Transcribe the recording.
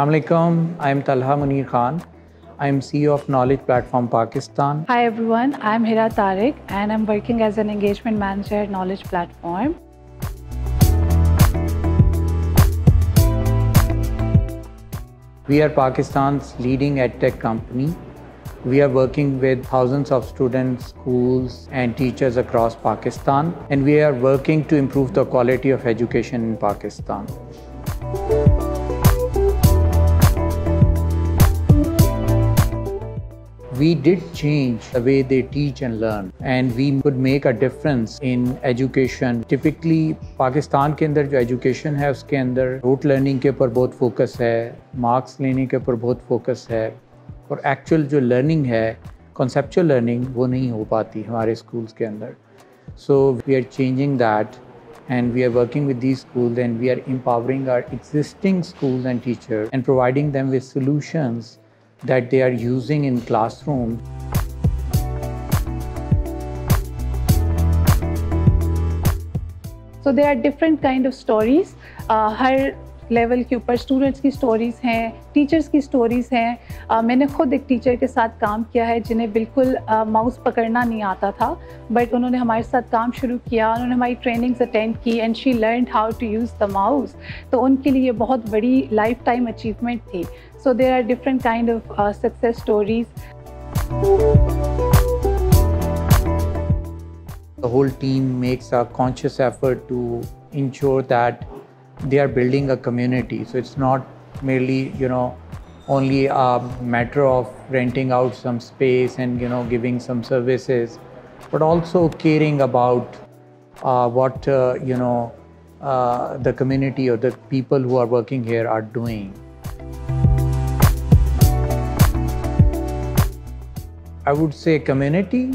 Assalamualaikum. I'm Talha Munir Khan. I'm CEO of Knowledge Platform Pakistan. Hi everyone, I'm Hira Tariq and I'm working as an engagement manager at Knowledge Platform. We are Pakistan's leading edtech company. We are working with thousands of students, schools, and teachers across Pakistan, and we are working to improve the quality of education in Pakistan. we did change the way they teach and learn and we could make a difference in education typically pakistan ke andar jo education hai uske andar rote learning ke upar bahut focus hai marks lene ke upar bahut focus hai और actual जो learning है conceptual learning वो नहीं हो पाती हमारे schools के अंदर so we are changing that and we are working with these schools and we are empowering our existing schools and teachers and providing them with solutions that they are using in classroom. So there are different kind of stories. Uh, हर level के ऊपर students की stories हैं teachers की stories हैं। मैंने खुद एक टीचर के साथ काम किया है जिन्हें बिल्कुल माउस पकड़ना नहीं आता था बट उन्होंने हमारे साथ काम शुरू किया, उन्होंने हमारी ट्रेनिंग्स अटेंड की and she learn how to use the mouse तो उनके लिए बहुत बड़ी लाइफ टाइम अचीवमेंट थी so there are different kind of success stories The whole team makes a conscious effort to ensure that they are building a community. So it's not merely, you know, only a matter of renting out some space and, you know, giving some services, but also caring about uh, what, uh, you know, uh, the community or the people who are working here are doing. I would say community